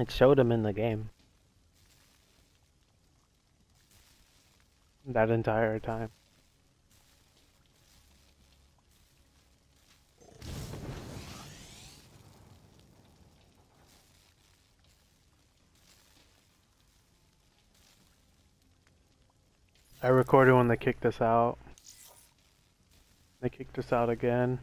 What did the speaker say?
It showed him in the game. That entire time. I recorded when they kicked us out. They kicked us out again.